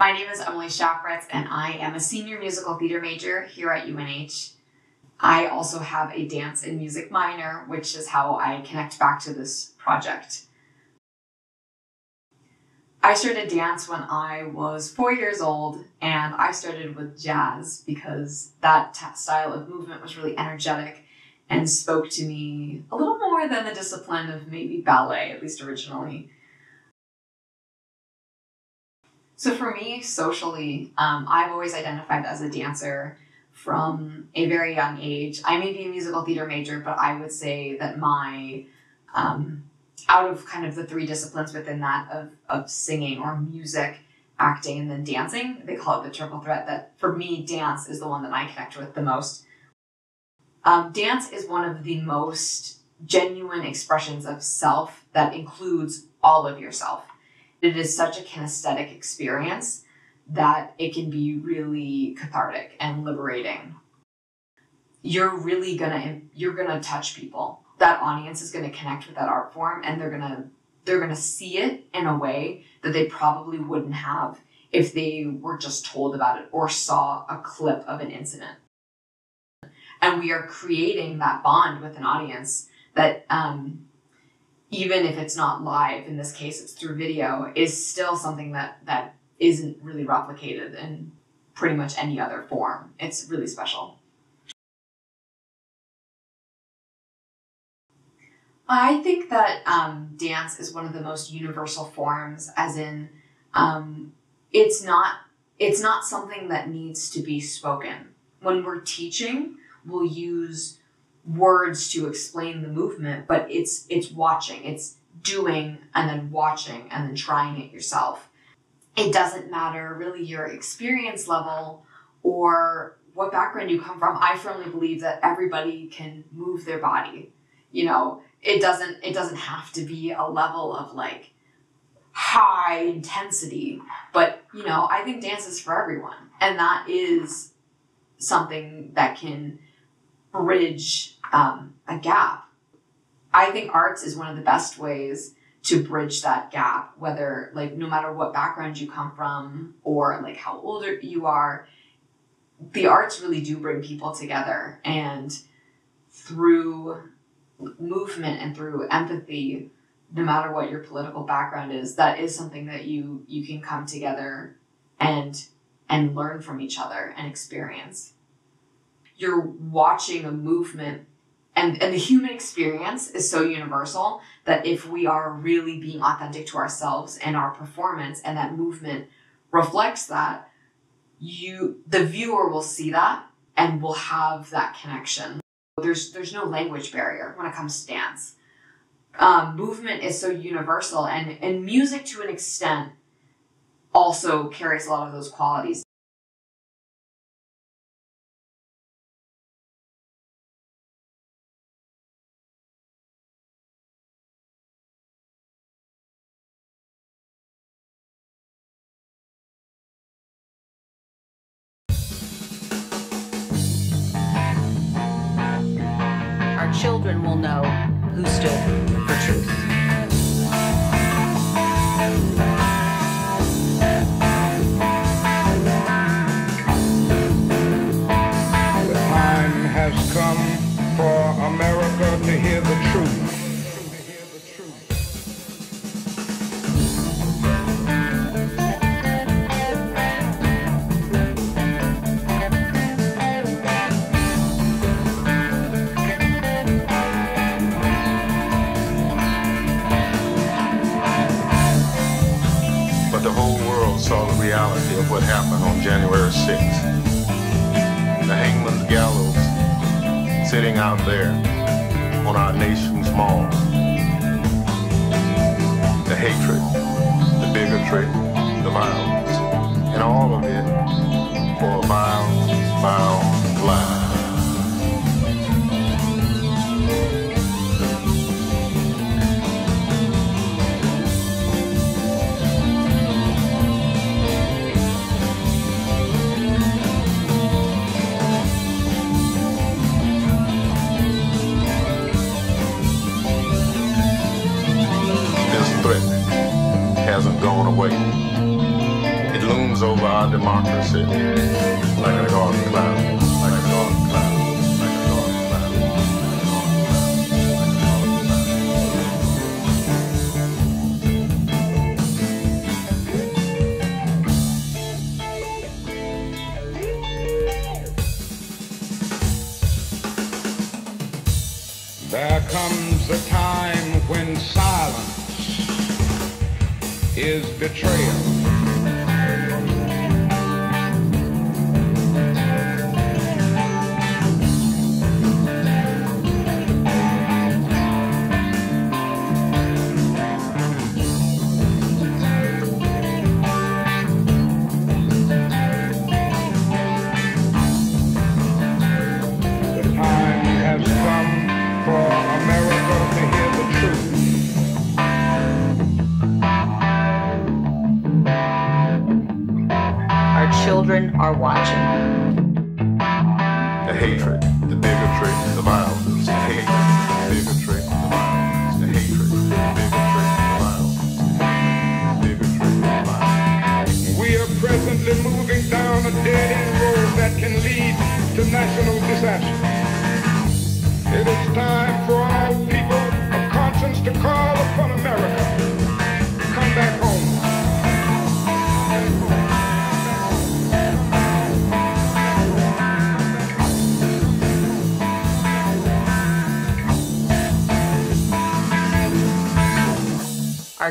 My name is Emily Shafritz, and I am a senior musical theater major here at UNH. I also have a dance and music minor, which is how I connect back to this project. I started dance when I was four years old, and I started with jazz because that style of movement was really energetic and spoke to me a little more than the discipline of maybe ballet, at least originally. So for me, socially, um, I've always identified as a dancer from a very young age. I may be a musical theater major, but I would say that my um, out of kind of the three disciplines within that of, of singing or music, acting, and then dancing, they call it the triple threat. That for me, dance is the one that I connect with the most. Um, dance is one of the most genuine expressions of self that includes all of yourself. It is such a kinesthetic experience that it can be really cathartic and liberating. You're really gonna you're gonna touch people that audience is to connect with that art form and they're to they're to see it in a way that they probably wouldn't have if they were just told about it or saw a clip of an incident and we are creating that bond with an audience that um, even if it's not live in this case it's through video is still something that that isn't really replicated in pretty much any other form it's really special I think that um, dance is one of the most universal forms, as in, um, it's not it's not something that needs to be spoken. When we're teaching, we'll use words to explain the movement, but it's it's watching, it's doing and then watching and then trying it yourself. It doesn't matter really your experience level or what background you come from. I firmly believe that everybody can move their body. You know, it doesn't it doesn't have to be a level of like high intensity but you know i think dance is for everyone and that is something that can bridge um, a gap. I think arts is one of the best ways to bridge that gap whether like no matter what background you come from or like how old you are the arts really do bring people together. And through movement and through empathy no matter what your political background is that is something that you you can come together and and learn from each other and experience you're watching a movement and and the human experience is so universal that if we are really being authentic to ourselves and our performance and that movement reflects that you the viewer will see that and will have that connection there's there's no language barrier when it comes to dance. Um, movement is so universal, and and music to an extent also carries a lot of those qualities. Children will know who stood for truth. Reality of what happened on January 6th. The hangman's gallows sitting out there on our nation's mall. The hatred, the bigotry, the violence, and all of it for a vile, vile gone away. It looms over our democracy like a dark cloud, like a dark betrayal.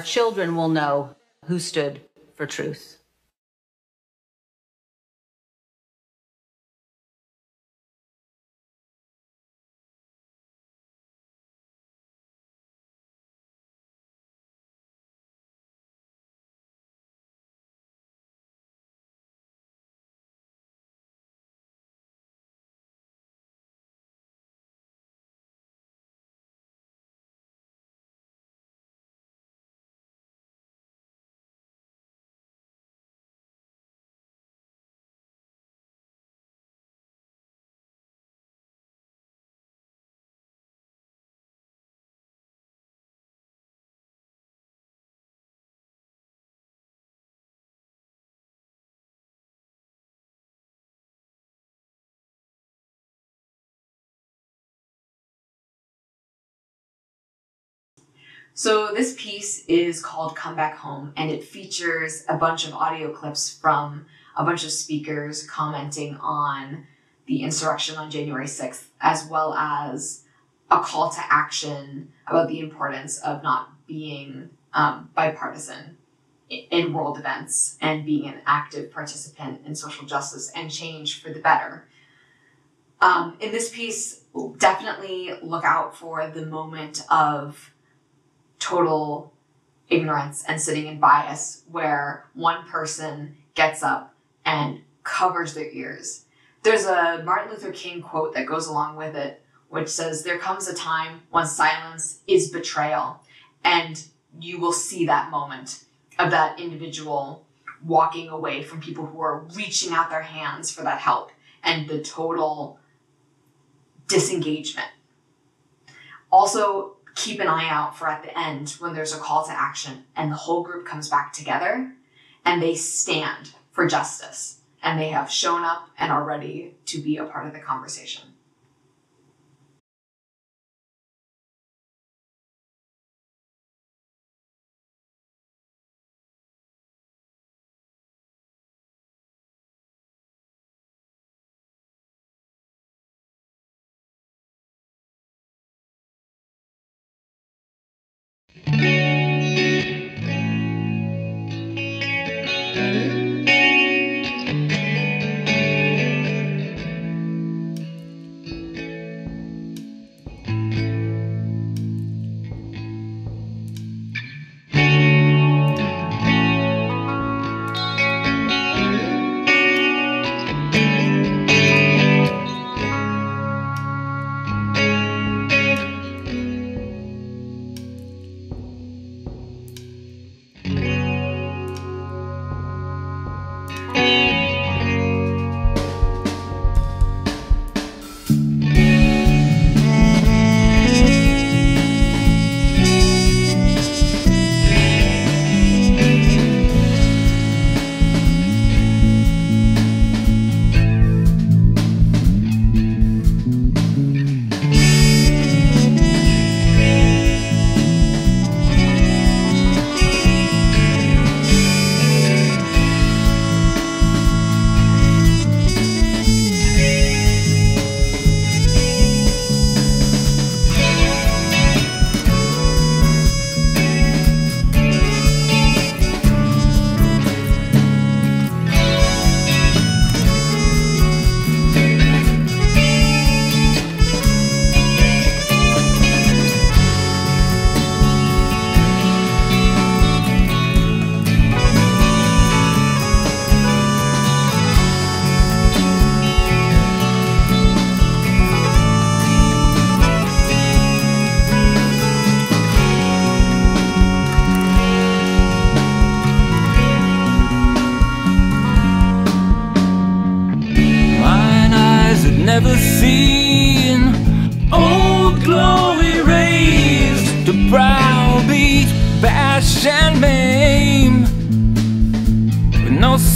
Children will know who stood for truth. So this piece is called Come Back Home and it features a bunch of audio clips from a bunch of speakers commenting on the insurrection on January 6th as well as a call to action about the importance of not being um, bipartisan in world events and being an active participant in social justice and change for the better. Um, in this piece, definitely look out for the moment of total ignorance and sitting in bias where one person gets up and covers their ears. There's a Martin Luther King quote that goes along with it, which says, There comes a time when silence is betrayal. And you will see that moment of that individual walking away from people who are reaching out their hands for that help and the total disengagement. Also, keep an eye out for at the end when there's a call to action and the whole group comes back together and they stand for justice and they have shown up and are ready to be a part of the conversation.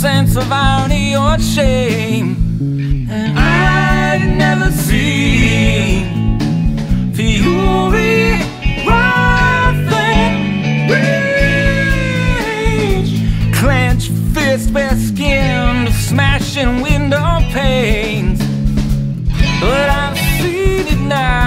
Sense of irony or shame. And I'd never seen fury, wrath, and rage. Clenched fist, bare skinned, smashing window panes. But I've seen it now.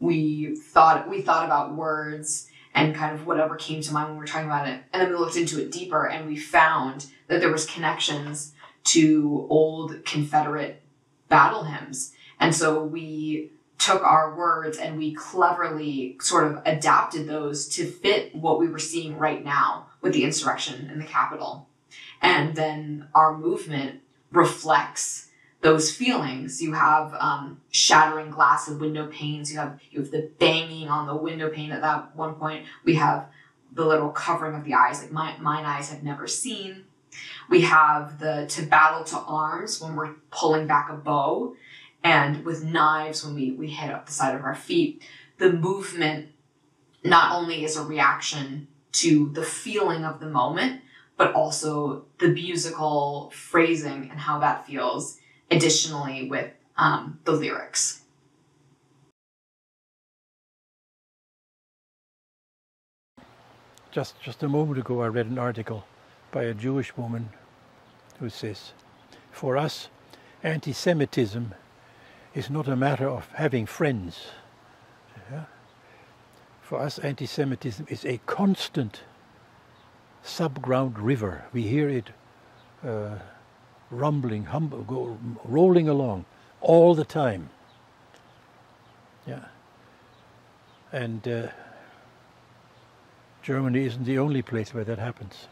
We thought we thought about words and kind of whatever came to mind when we were talking about it. And then we looked into it deeper and we found that there was connections to old confederate battle hymns. And so we took our words and we cleverly sort of adapted those to fit what we were seeing right now with the insurrection in the capitol. And then our movement reflects those feelings. You have um, shattering glass of window panes. You have you have the banging on the window pane. At that one point, we have the little covering of the eyes, like my, mine eyes have never seen. We have the to battle to arms when we're pulling back a bow, and with knives when we we hit up the side of our feet. The movement not only is a reaction to the feeling of the moment, but also the musical phrasing and how that feels additionally with um, the lyrics. Just, just a moment ago, I read an article by a Jewish woman who says, For us, anti Semitism is not a matter of having friends. Yeah? For us, anti Semitism is a constant subground river. We hear it uh, rumbling, hum- go, rolling along all the time. Yeah. And uh, Germany isn't the only place where that happens.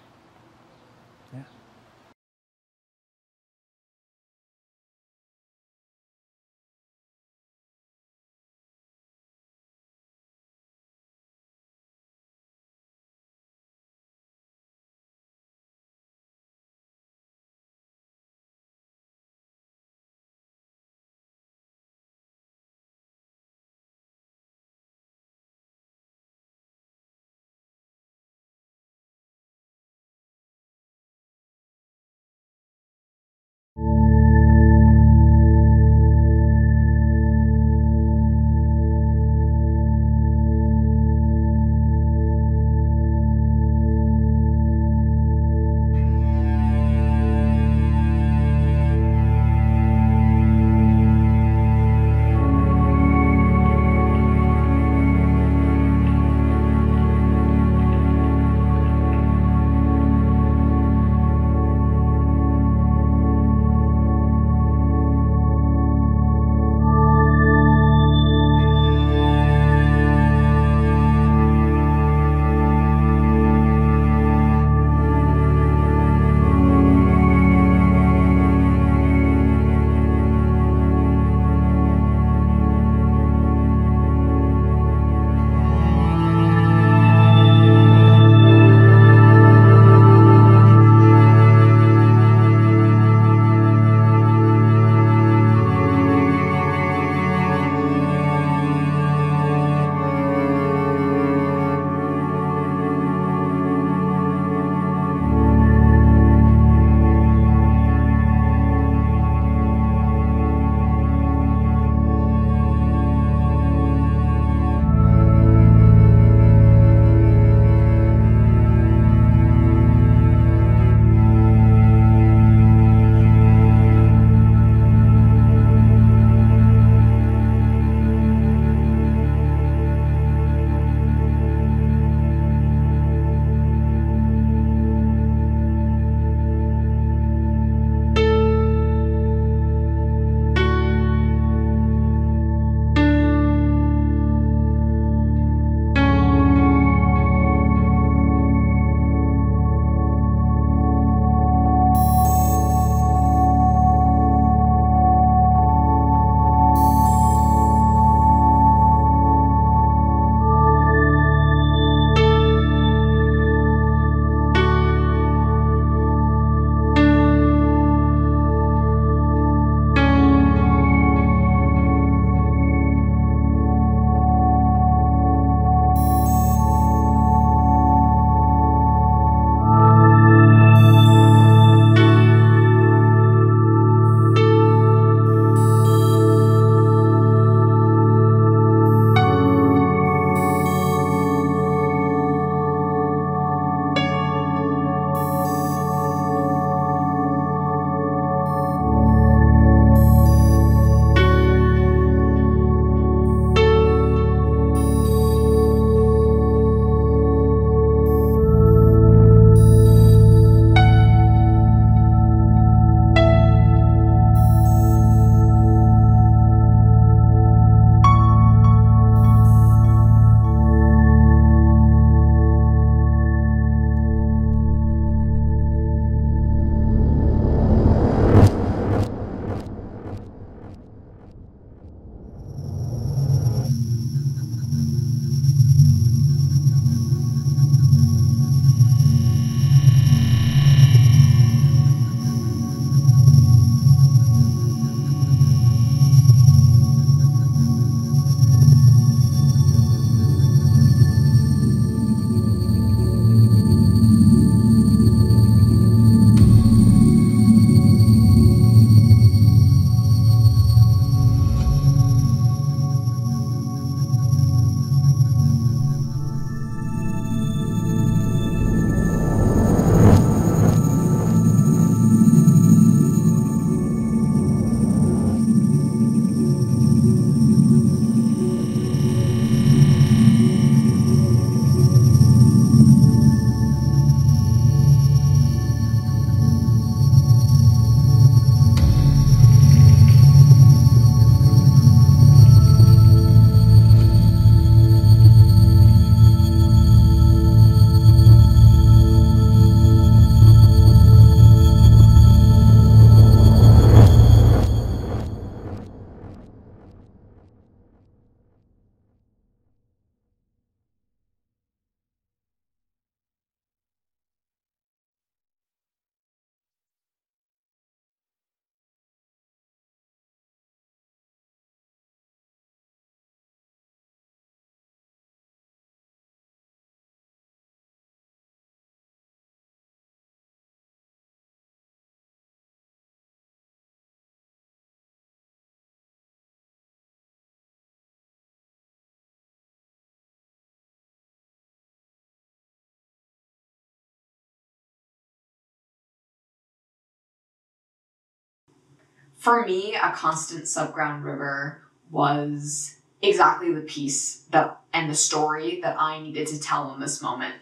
For me, a constant subground river was exactly the piece that and the story that I needed to tell in this moment.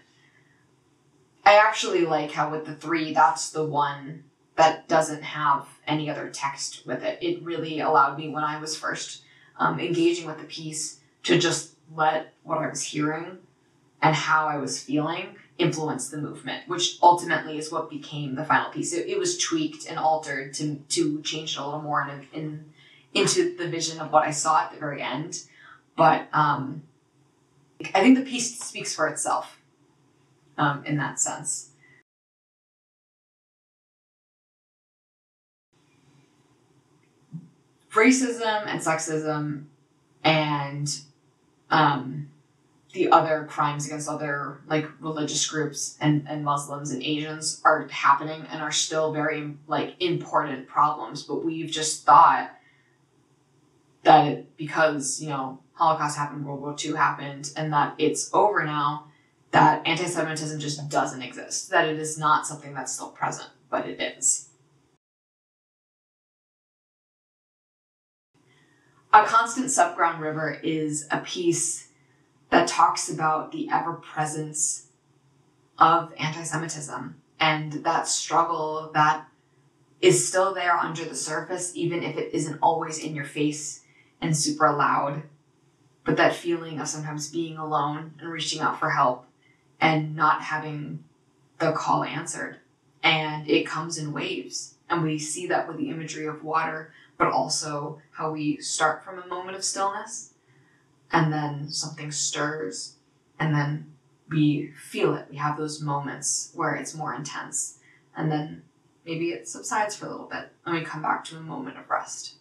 I actually like how with the three, that's the one that doesn't have any other text with it. It really allowed me when I was first um, engaging with the piece to just let what I was hearing and how I was feeling influence the movement, which ultimately is what became the final piece. It, it was tweaked and altered to to change it a little more in, in into the vision of what I saw at the very end. But um, I think the piece speaks for itself um, in that sense. Racism and sexism and um, the other crimes against other like religious groups and, and Muslims and Asians are happening and are still very like important problems. But we've just thought that because, you know, Holocaust happened, World War II happened, and that it's over now, that anti Semitism just doesn't exist. That it is not something that's still present, but it is. A Constant Subground River is a piece that talks about the ever presence of anti Semitism and that struggle that is still there under the surface, even if it isn't always in your face and super loud. But that feeling of sometimes being alone and reaching out for help and not having the call answered. And it comes in waves. And we see that with the imagery of water, but also how we start from a moment of stillness and then something stirs and then we feel it. We have those moments where it's more intense and then maybe it subsides for a little bit and we come back to a moment of rest.